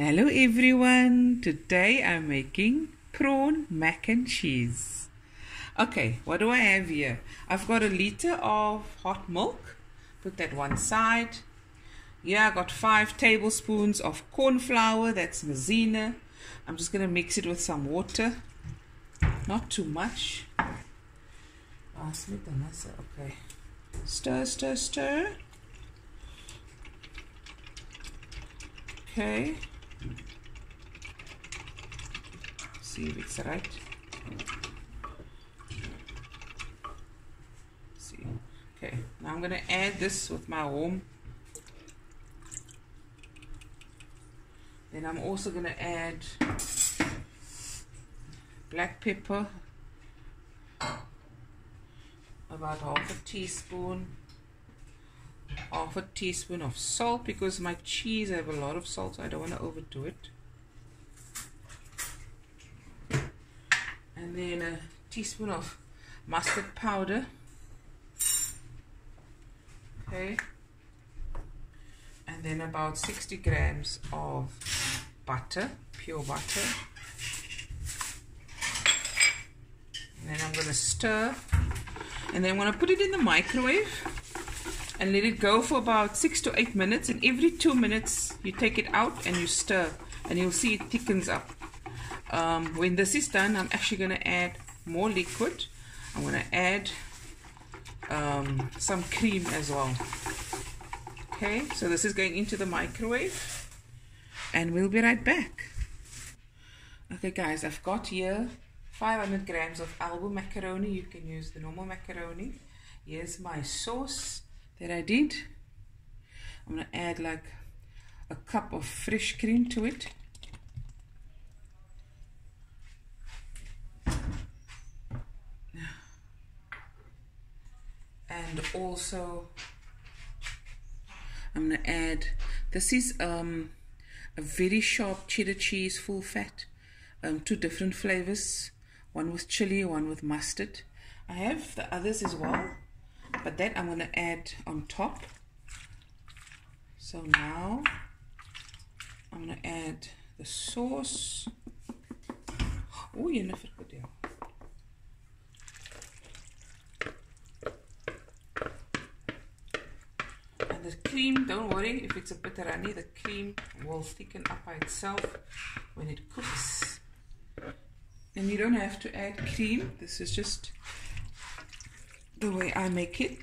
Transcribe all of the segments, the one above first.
Hello everyone. Today I'm making prawn mac and cheese. Okay, what do I have here? I've got a liter of hot milk. Put that one side. Yeah, I got five tablespoons of corn flour. That's Maizena. I'm just gonna mix it with some water. Not too much. Ah, Okay. Stir, stir, stir. Okay. See if it's right. See. Okay. Now I'm gonna add this with my warm. Then I'm also gonna add black pepper about half a teaspoon half a teaspoon of salt because my cheese I have a lot of salt so I don't want to overdo it. And then a teaspoon of mustard powder. Okay. And then about 60 grams of butter pure butter. And then I'm going to stir. And then I'm going to put it in the microwave and let it go for about six to eight minutes and every two minutes you take it out and you stir and you'll see it thickens up. Um, when this is done I'm actually going to add more liquid. I'm going to add um, some cream as well. Okay so this is going into the microwave and we'll be right back. Okay guys I've got here 500 grams of Albo macaroni you can use the normal macaroni. Here's my sauce that I did. I'm going to add like a cup of fresh cream to it. And also I'm going to add, this is um, a very sharp cheddar cheese, full fat, um, two different flavors, one with chili, one with mustard. I have the others as well but that I'm going to add on top. So now I'm going to add the sauce. Oh you never put it and the cream don't worry if it's a bit runny the cream will thicken up by itself when it cooks. And you don't have to add cream. This is just the way I make it.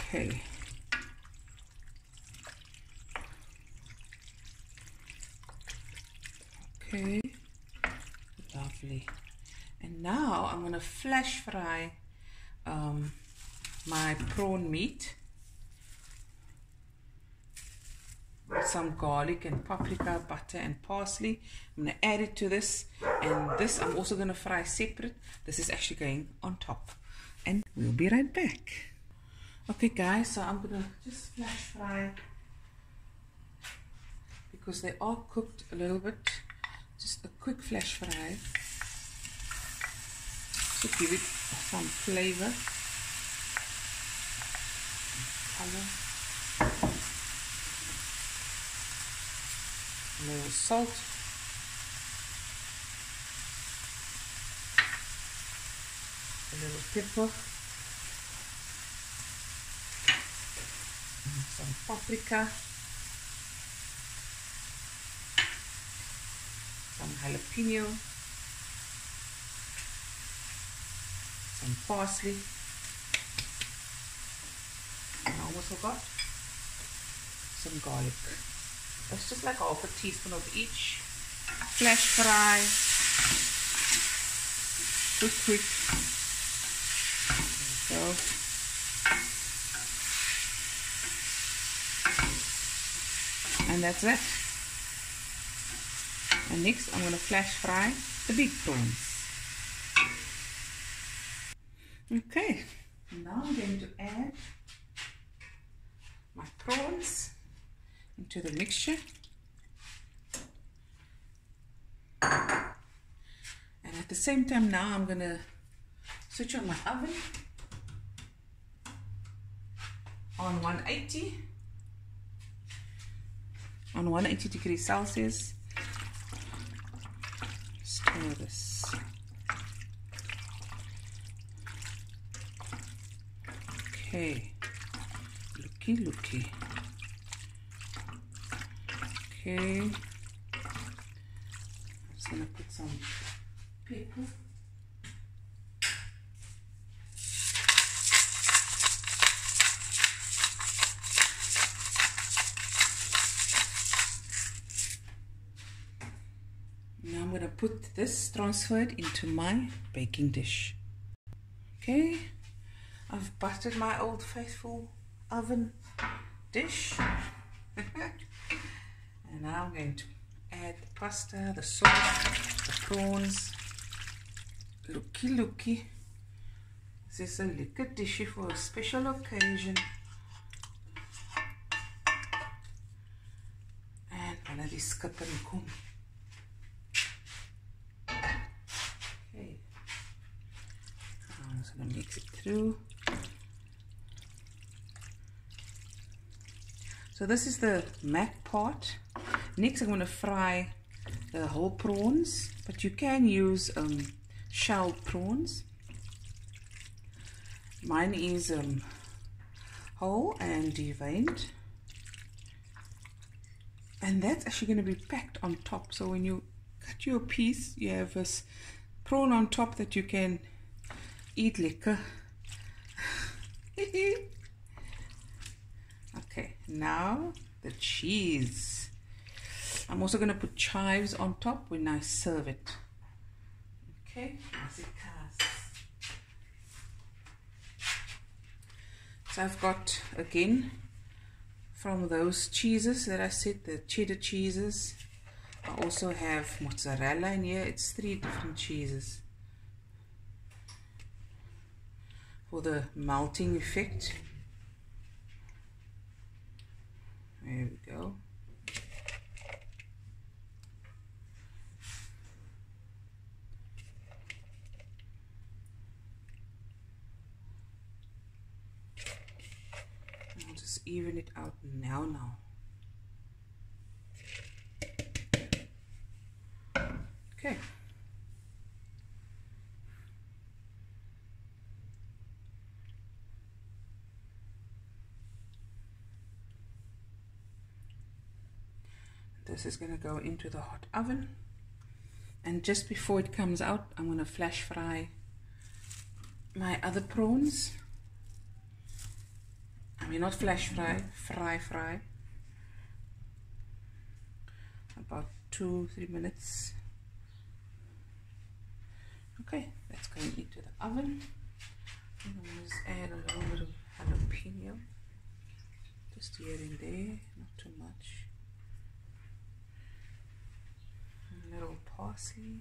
Okay. Okay, lovely. And now I'm gonna flash fry um, my prawn meat some garlic and paprika, butter and parsley. I'm going to add it to this. And this I'm also going to fry separate. This is actually going on top. And we'll be right back. Okay guys, so I'm going to just flash fry because they are cooked a little bit. Just a quick flash fry to give it some flavor. Color. Little salt. A little pepper. some paprika. Some jalapeno. Some parsley. And I also got some garlic. It's just like half a teaspoon of each. Flash fry. Quick, quick. Go. And that's it. And next I'm going to flash fry the big prawns. Okay, now I'm going to add my prawns into the mixture. And at the same time now I'm going to switch on my oven on 180 on 180 degrees Celsius. Stir this. Okay. Looky, looky. Okay. I'm just gonna put some pepper. Now I'm gonna put this transferred into my baking dish. Okay, I've buttered my old faithful oven dish. now I'm going to add the pasta, the sauce, the prawns. Looky, looky. This is a lekker dishy for a special occasion. And wanneer die skip in kom. Okay. I'm just gonna mix it through. So this is the mac part. Next I'm going to fry the whole prawns, but you can use um, shelled prawns. Mine is um, whole and deveined. And that's actually going to be packed on top. So when you cut your piece, you have this prawn on top that you can eat lekker. okay, now the cheese. I'm also going to put chives on top when I serve it. Okay, as it So I've got again from those cheeses that I said, the cheddar cheeses. I also have mozzarella in here. It's three different cheeses for the melting effect. There we go. I'll just even it out now now. Okay. This is going to go into the hot oven. And just before it comes out, I'm going to flash fry my other prawns. I mean, not flash fry, fry fry. About two, three minutes. Okay, that's going into the oven. I'm going to just add a little bit of jalapeno. Just here and there, not too much. A little parsley.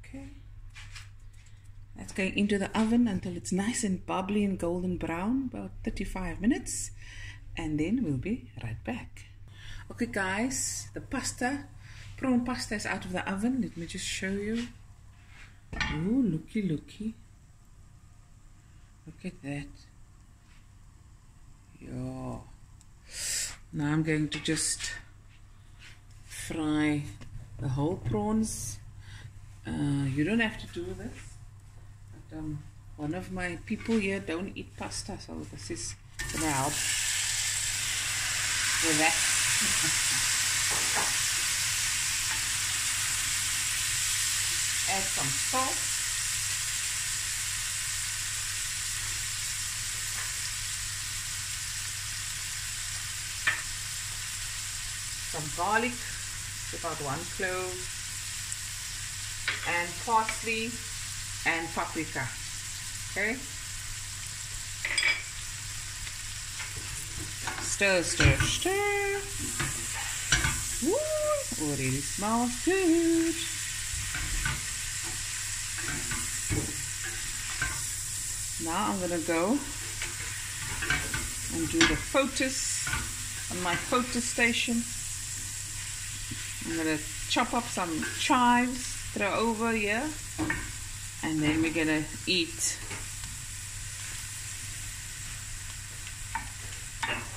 Okay. That's going into the oven until it's nice and bubbly and golden brown, about 35 minutes. And then we'll be right back. Okay guys, the pasta, prawn pasta is out of the oven. Let me just show you. Oh, looky, looky. Look at that. Yeah. Now I'm going to just fry the whole prawns. Uh, you don't have to do this. Um, one of my people here don't eat pasta, so this is to help with that. Add some salt. Some garlic, about one clove, and parsley and paprika. Okay. Stir, stir, stir. Woo, already smells good. Now I'm gonna go and do the photos on my photo station. I'm gonna chop up some chives, throw over here, and then we're gonna eat.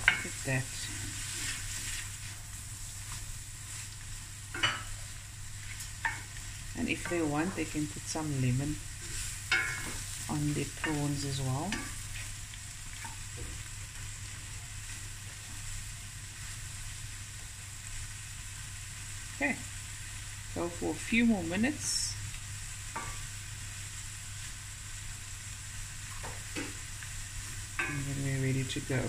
Look at that. And if they want they can put some lemon on the prawns as well. Okay. Go for a few more minutes. To go.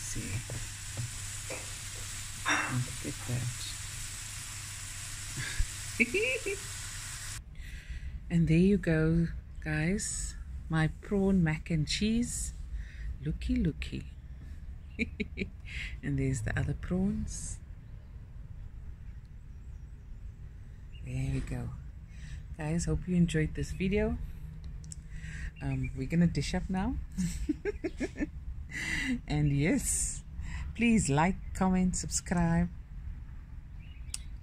see. Look at that. and there you go, guys. My prawn mac and cheese. Looky, looky. and there's the other prawns. There we go. Guys, hope you enjoyed this video. Um, we're gonna dish up now. and yes, please like, comment, subscribe,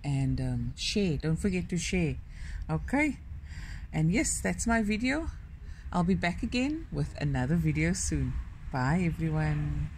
and um, share. Don't forget to share. Okay? And yes, that's my video. I'll be back again with another video soon. Bye, everyone.